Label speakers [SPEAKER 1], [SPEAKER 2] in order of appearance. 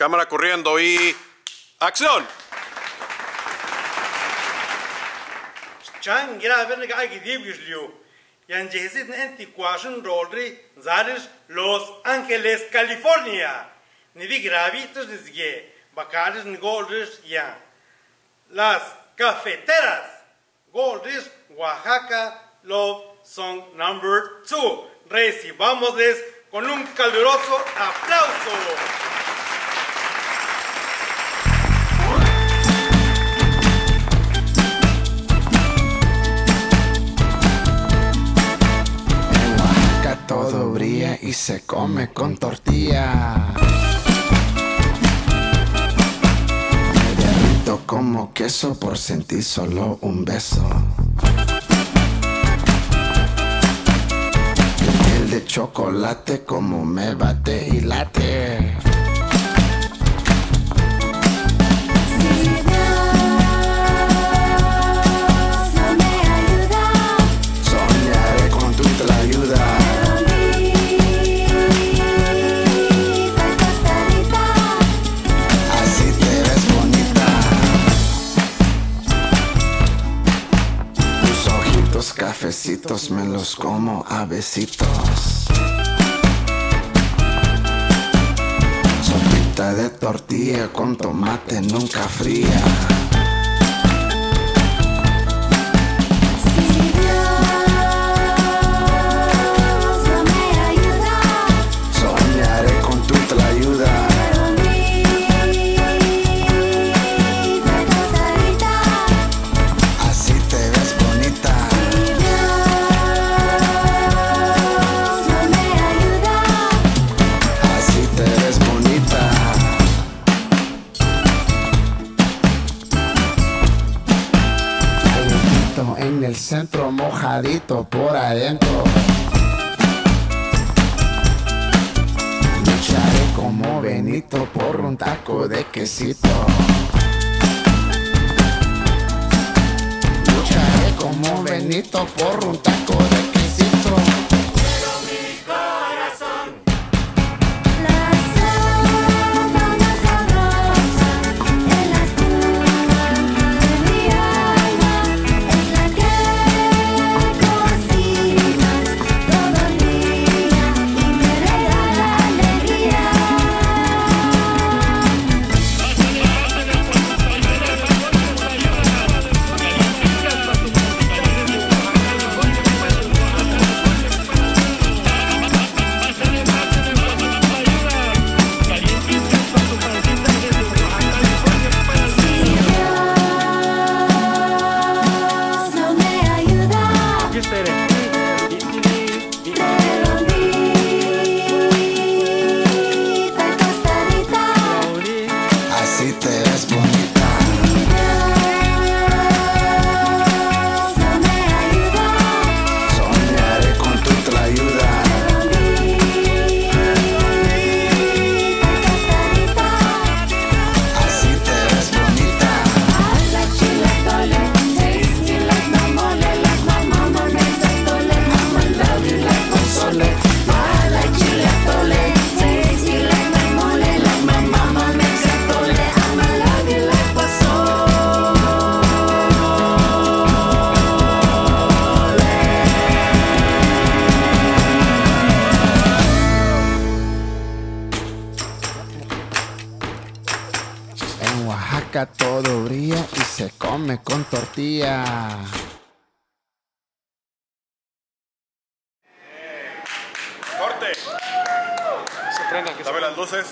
[SPEAKER 1] Cámara corriendo y... ¡Acción!
[SPEAKER 2] Chan gira ben ga gi dib gizliu. Yan jehzit enti kwashin rolri zarish Los Angeles, California. Nivi gravi tis nizge. Bakarish ngolrish yan. Las cafeteras. Golrish Oaxaca Love Song Number 2. Recibámosles con un caluroso aplauso.
[SPEAKER 3] Y se come con tortilla. Me derrito como queso por sentir solo un beso. Piel de chocolate como me bate y late. Cafecitos me los como a besitos. Sopita de tortilla con tomate nunca fría. En el centro, mojadito por adentro. Lucharé como Benito por un taco de quesito. Lucharé como Benito por un taco de quesito. En Oaxaca todo brilla y se come con tortilla.
[SPEAKER 1] ¡Corte! Dame las luces.